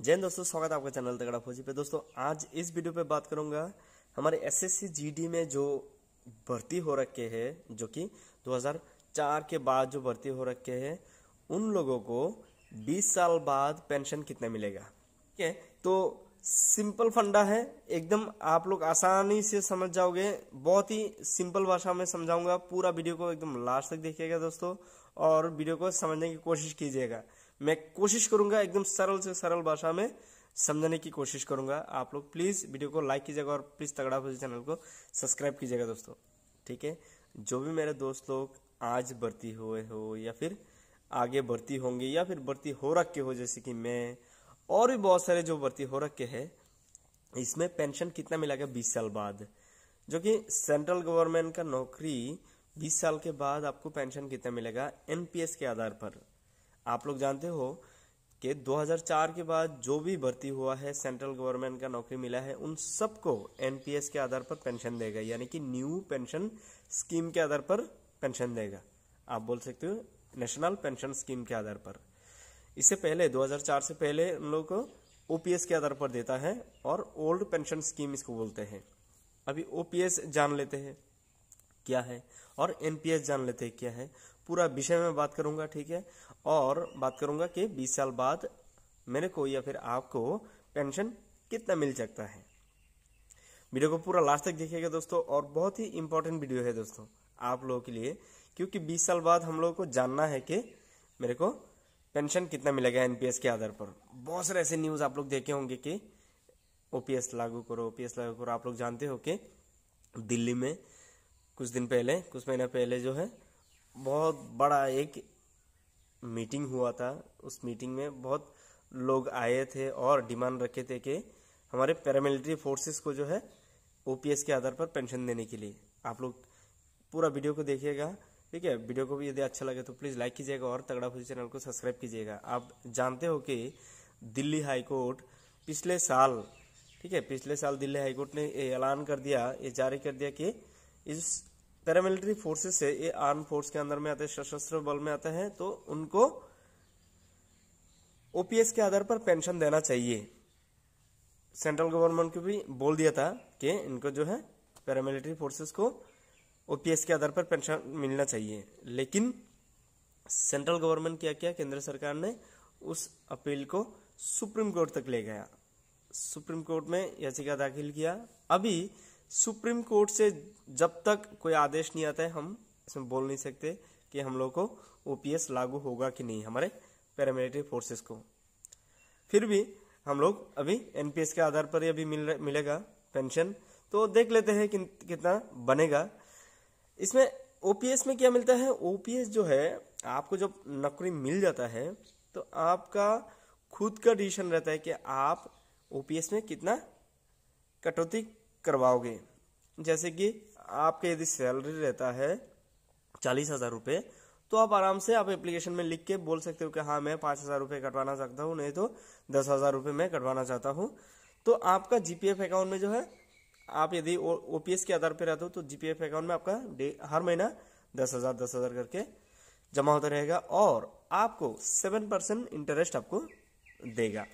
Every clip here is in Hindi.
हिंद दोस्तों, स्वागत है आपका चैनल तगड़ा फौजी पे। दोस्तों, आज इस वीडियो पे बात करूँगा हमारे एसएससी जीडी में जो भर्ती हो रखे हैं, जो कि 2004 के बाद जो भर्ती हो रखे हैं, उन लोगों को 20 साल बाद पेंशन कितना मिलेगा? ठीक है तो सिंपल फंडा है, एकदम आप लोग आसानी से समझ जाओगे। बहुत ही सिंपल भाषा में समझाऊँगा, पूरा वीडियो को एकदम लास्ट तक देखिएगा दोस्तों, और वीडियो को समझने की कोशिश कीजिएगा। मैं कोशिश करूँगा एकदम सरल से सरल भाषा में समझने की कोशिश करूँगा आप लोग। प्लीज़ वीडियो को लाइक कीजिएगा और प्लीज़ तगड़ा फौजी चैनल को सब्सक्राइब कीजिएगा दोस्तों। ठीक है? जो भी मेरे दोस्त लोग आज भर्ती हुए हो या फिर आगे भर्ती होंगे या फिर भर्ती हो रखे हो, जैसे कि मैं और भी बहुत सारे जो भर्ती हो रखे हैं, इसमें पेंशन कितना मिलेगा? बीस साल बाद। जो कि सेंट्रल गवर्नमेंट का नौकरी बीस साल के बाद आपको पेंशन कितना मिलेगा? एनपीएस के आधार पर। आप लोग जानते हो कि 2004 के बाद जो भी भर्ती हुआ है सेंट्रल गवर्नमेंट का नौकरी मिला है, उन सबको एनपीएस के आधार पर पेंशन देगा, यानी कि न्यू पेंशन स्कीम के आधार पर पेंशन देगा। आप बोल सकते हो नेशनल पेंशन स्कीम के आधार पर। इससे पहले 2004 से पहले उन लोगों को ओपीएस के आधार पर देता है और ओल्ड पेंशन स्कीम इसको बोलते हैं। अभी ओपीएस जान लेते हैं क्या है और एनपीएस जान लेते हैं क्या है। पूरा विषय में बात करूँगा, ठीक है? और बात करूँगा कि 20 साल बाद मेरे को या फिर आपको पेंशन कितना मिल सकता है। वीडियो को पूरा लास्ट तक देखिएगा दोस्तों, और बहुत ही इंपॉर्टेंट वीडियो है दोस्तों, आप लोगों के लिए। क्योंकि 20 साल बाद हम लोगों को जानना है कि मेरे को पेंशन कितना मिलेगा एनपीएस के आधार पर। बहुत सारे ऐसे न्यूज़ आप लोग देखे होंगे कि ओपीएस लागू करो ओपीएस लागू करो। आप लोग जानते हो कि दिल्ली में कुछ दिन पहले, कुछ महीना पहले जो है बहुत बड़ा एक मीटिंग हुआ था। उस मीटिंग में बहुत लोग आए थे और डिमांड रखे थे कि हमारे पैरामिलिट्री फोर्सेस को जो है ओपीएस के आधार पर पेंशन देने के लिए। आप लोग पूरा वीडियो को देखिएगा, ठीक है? वीडियो को भी यदि अच्छा लगे तो प्लीज़ लाइक कीजिएगा और तगड़ा फौजी चैनल को सब्सक्राइब कीजिएगा। आप जानते हो कि दिल्ली हाईकोर्ट पिछले साल, ठीक है? पिछले साल दिल्ली हाईकोर्ट ने ऐलान कर दिया, ये जारी कर दिया कि इस पैरामिलिट्री फोर्सेस से, ये आर्म फोर्स के अंदर में आते हैं, सशस्त्र बल में आते हैं तो उनको ओपीएस के आधार पर पेंशन देना चाहिए। सेंट्रल गवर्नमेंट को भी बोल दिया था कि इनको जो है पैरामिलिट्री फोर्सेस को ओपीएस के आधार पर पेंशन मिलना चाहिए। लेकिन सेंट्रल गवर्नमेंट क्या किया? केंद्र सरकार ने उस अपील को सुप्रीम कोर्ट तक ले गया। सुप्रीम कोर्ट में याचिका दाखिल किया। अभी सुप्रीम कोर्ट से जब तक कोई आदेश नहीं आता है हम इसमें बोल नहीं सकते कि हम लोग को ओपीएस लागू होगा कि नहीं हमारे पैरामिलिट्री फोर्सेस को। फिर भी हम लोग अभी एनपीएस के आधार पर अभी मिल मिलेगा पेंशन तो देख लेते हैं कि, कितना बनेगा। इसमें ओपीएस में क्या मिलता है? ओपीएस जो है आपको जब नौकरी मिल जाता है तो आपका खुद का डिसीशन रहता है कि आप ओपीएस में कितना कटौती करवाओगे। जैसे कि आपके यदि सैलरी रहता है चालीस हज़ार रुपये तो आप आराम से आप एप्लीकेशन में लिख के बोल सकते हो कि हाँ मैं पाँच हज़ार रुपये कटवाना चाहता हूँ, नहीं तो दस हज़ार रुपये मैं कटवाना चाहता हूँ। तो आपका जीपीएफ अकाउंट में जो है, आप यदि ओपीएस के आधार पर रहते हो तो जीपीएफ अकाउंट में आपका हर महीना दस हज़ार दस हज़ार करके जमा होता रहेगा और आपको सेवन परसेंट इंटरेस्ट आपको देगा।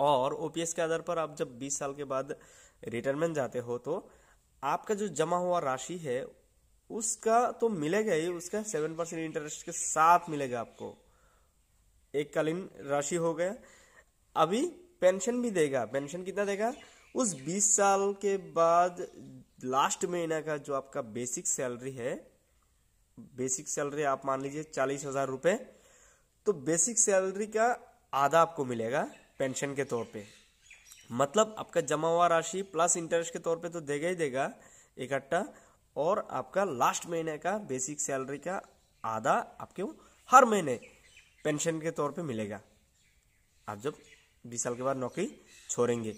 और ओपीएस के आधार पर आप जब 20 साल के बाद रिटायरमेंट जाते हो तो आपका जो जमा हुआ राशि है, उसका तो मिलेगा ही, उसका सेवन परसेंट इंटरेस्ट के साथ मिलेगा आपको। एक कालीन राशि हो गया। अभी पेंशन भी देगा पेंशन कितना देगा? उस 20 साल के बाद लास्ट महीना का जो आपका बेसिक सैलरी है बेसिक सैलरी आप मान लीजिए चालीस हज़ार रुपए तो बेसिक सैलरी का आधा आपको मिलेगा पेंशन के तौर पे। मतलब आपका जमा हुआ राशि प्लस इंटरेस्ट के तौर पे तो देगा ही देगा इकट्ठा और आपका लास्ट महीने का बेसिक सैलरी का आधा आपके हर महीने पेंशन के तौर पे मिलेगा। आप जब बीस साल के बाद नौकरी छोड़ेंगे।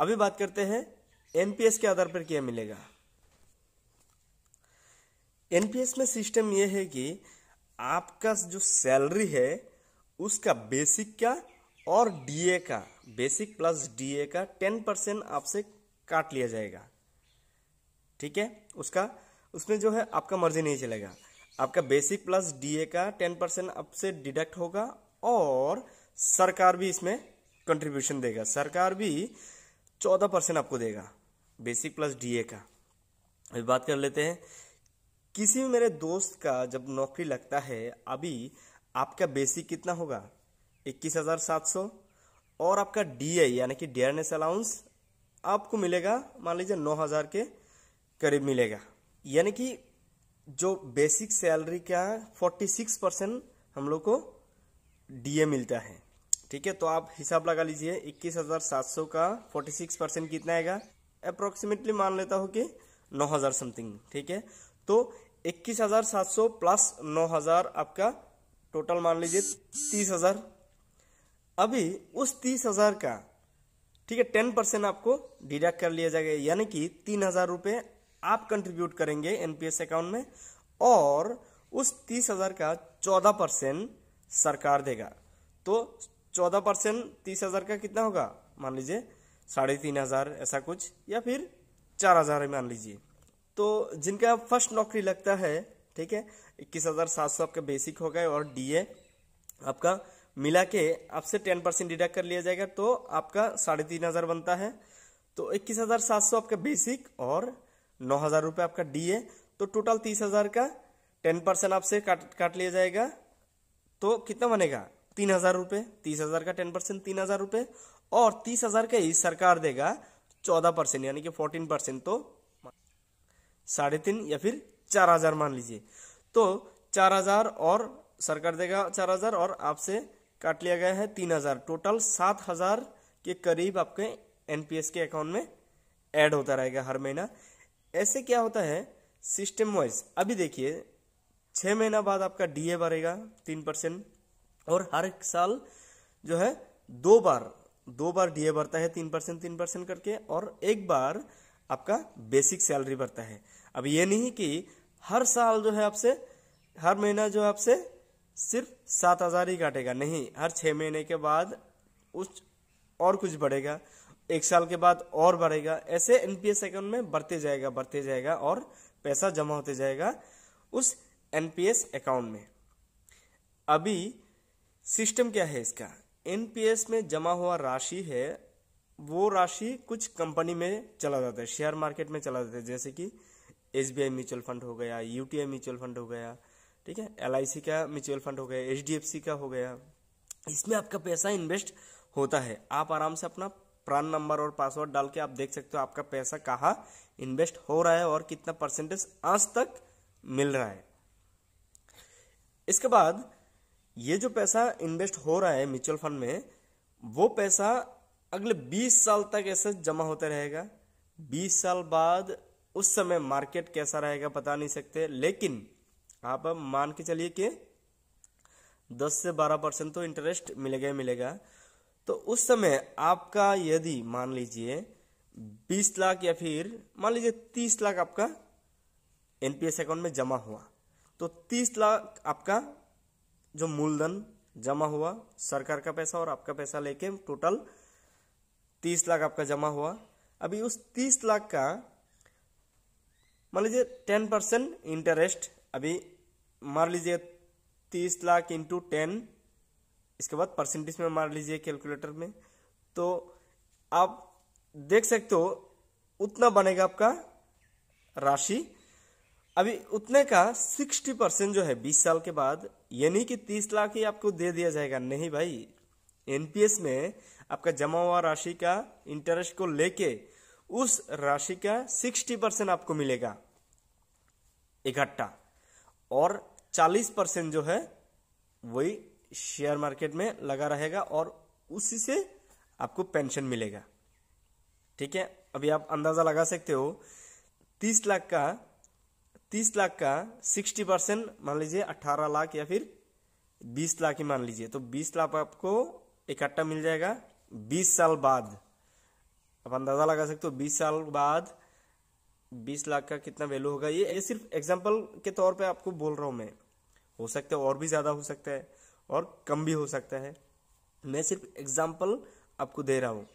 अभी बात करते हैं एनपीएस के आधार पर क्या मिलेगा? एनपीएस में सिस्टम यह है कि आपका जो सैलरी है, उसका बेसिक का और डीए का बेसिक प्लस डीए का टेन परसेंट आपसे काट लिया जाएगा। ठीक है? उसका, उसमें जो है आपका मर्ज़ी नहीं चलेगा। आपका बेसिक प्लस डीए का टेन परसेंट आपसे डिडक्ट होगा और सरकार भी इसमें कंट्रीब्यूशन देगा। सरकार भी चौदह परसेंट आपको देगा बेसिक प्लस डीए का। अभी बात कर लेते हैं। किसी भी मेरे दोस्त का जब नौकरी लगता है, अभी आपका बेसिक कितना होगा? इक्कीस हज़ार सात सौ। और आपका डीए यानी कि डियरनेस अलाउंस आपको मिलेगा, मान लीजिए नौ हज़ार के करीब मिलेगा। यानी कि जो बेसिक सैलरी का फोर्टी सिक्स परसेंट हम लोग को डीए मिलता है। ठीक है तो आप हिसाब लगा लीजिए, इक्कीस हज़ार सात सौ का फोर्टी सिक्स परसेंट कितना आएगा? अप्रोक्सीमेटली मान लेता हूँ कि नौ हज़ार समथिंग ठीक है? तो इक्कीस हज़ार सात सौ प्लस नौ हज़ार आपका टोटल मान लीजिए तीस हज़ार अभी उस तीस हज़ार का, ठीक है टेन परसेंट आपको डिडक्ट कर लिया जाएगा, यानी कि तीन हज़ार रुपए आप कंट्रीब्यूट करेंगे एनपीएस अकाउंट में, और उस तीस हज़ार का चौदह परसेंट सरकार देगा। तो चौदह परसेंट तीस हज़ार का कितना होगा? मान लीजिए, साढ़े तीन हज़ार, ऐसा कुछ, या फिर चार हज़ार मान लीजिए। तो जिनका फ़र्स्ट नौकरी लगता है, ठीक है, इक्कीस हज़ार सात सौ आपका बेसिक होगा और डीए आपका मिला के आपसे टेन परसेंट डिडक्ट कर लिया जाएगा तो आपका साढ़े तीन हज़ार बनता है। तो इक्कीस हज़ार सात सौ आपका बेसिक और नौ हज़ार रुपये आपका डी डीए तो टोटल तीस हज़ार का टेन परसेंट आपसे काट काट लिया जाएगा। तो कितना बनेगा? तीन हज़ार रुपये तीस हज़ार का टेन परसेंट, तीन हज़ार रुपये और तीस हज़ार का ही सरकार देगा चौदह परसेंट, यानी कि फोर्टीन परसेंट। तो साढ़े तीन या फिर चार हज़ार मान लीजिए। तो चार हज़ार और सरकार देगा चार हज़ार और आपसे काट लिया गया है तीन हज़ार। टोटल सात हज़ार के करीब आपके एनपीएस के अकाउंट में ऐड होता रहेगा हर महीना। ऐसे क्या होता है? सिस्टम वाइज अभी देखिए, छह महीना बाद आपका डीए बढ़ेगा तीन परसेंट। और हर साल जो है, दो बार दो बार डीए बढ़ता है तीन परसेंट तीन परसेंट करके। और एक बार आपका बेसिक सैलरी बढ़ता है। अब ये नहीं कि हर साल जो है आपसे, हर महीना जो है आपसे सिर्फ़ सात हज़ार ही काटेगा, नहीं, हर छह महीने के बाद उस और कुछ बढ़ेगा, एक साल के बाद और बढ़ेगा, ऐसे एनपीएस अकाउंट में बढ़ते जाएगा बढ़ते जाएगा और पैसा जमा होते जाएगा उस एनपीएस अकाउंट में। अभी सिस्टम क्या है इसका? एनपीएस में जमा हुआ राशि है, वो राशि कुछ कंपनी में चला जाता है शेयर मार्केट में चला जाता है, जैसे कि एस बी म्यूचुअल फंड हो गया यूटीआई म्यूचुअल फंड हो गया ठीक है? एल का म्यूचुअल फंड हो गया HDFC का हो गया। इसमें आपका पैसा इन्वेस्ट होता है। आप आराम से अपना प्रान नंबर और पासवर्ड डाल के आप देख सकते हो आपका पैसा कहाँ इन्वेस्ट हो रहा है और कितना परसेंटेज आज तक मिल रहा है। इसके बाद ये जो पैसा इन्वेस्ट हो रहा है म्यूचुअल फंड में, वो पैसा अगले 20 साल तक ऐसे जमा होता रहेगा। 20 साल बाद उस समय मार्केट कैसा रहेगा बता नहीं सकते, लेकिन आप अब मान के चलिए कि 10 से 12 परसेंट तो इंटरेस्ट मिलेगा ही मिलेगा। तो उस समय आपका यदि मान लीजिए 20 लाख या फिर मान लीजिए 30 लाख आपका एनपीएस अकाउंट में जमा हुआ तो 30 लाख आपका जो मूलधन जमा हुआ, सरकार का पैसा और आपका पैसा लेके टोटल 30 लाख आपका जमा हुआ। अभी उस 30 लाख का मान लीजिए 10 परसेंट इंटरेस्ट अभी मार लीजिए तीस लाख इंटू टेन इसके बाद परसेंटेज में मार लीजिए कैलकुलेटर में तो आप देख सकते हो उतना बनेगा आपका राशि। अभी उतने का सिक्सटी परसेंट जो है बीस साल के बाद, यानी कि तीस लाख ही आपको दे दिया जाएगा। नहीं भाई एनपीएस में आपका जमा हुआ राशि का इंटरेस्ट को लेके उस राशि का सिक्सटी परसेंट आपको मिलेगा। इकट्ठा। और 40 परसेंट जो है, वही शेयर मार्केट में लगा रहेगा और उसी से आपको पेंशन मिलेगा। ठीक है? अभी आप अंदाज़ा लगा सकते हो 30 लाख का 30 लाख का 60 परसेंट मान लीजिए 18 लाख या फिर 20 लाख ही मान लीजिए। तो 20 लाख आपको इकट्ठा मिल जाएगा। 20 साल बाद, आप अंदाज़ा लगा सकते हो 20 साल बाद बीस लाख का कितना वैल्यू होगा? ये, ये सिर्फ़ एग्ज़ाम्पल के तौर पे आपको बोल रहा हूँ मैं। हो सकता है और भी ज़्यादा हो सकता है और कम भी हो सकता है। मैं सिर्फ़ एग्ज़ाम्पल आपको दे रहा हूँ।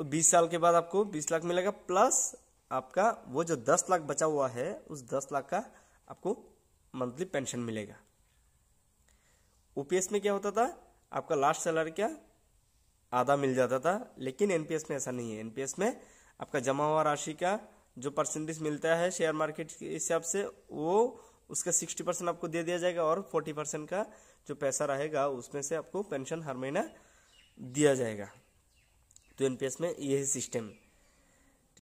तो बीस साल के बाद आपको बीस लाख मिलेगा प्लस आपका वो जो दस लाख बचा हुआ है उस दस लाख का आपको मंथली पेंशन मिलेगा। ओपीएस में क्या होता था? आपका लास्ट सैलरी क्या? आधा मिल जाता था लेकिन एनपीएस में ऐसा नहीं है। एनपीएस में आपका जमा हुआ राशि का जो परसेंटेज मिलता है शेयर मार्केट के हिसाब से, वो उसका सिक्सटी परसेंट आपको दे दिया जाएगा और फोर्टी परसेंट का जो पैसा रहेगा, उसमें से आपको पेंशन हर महीना दिया जाएगा। तो एनपीएस में यही सिस्टम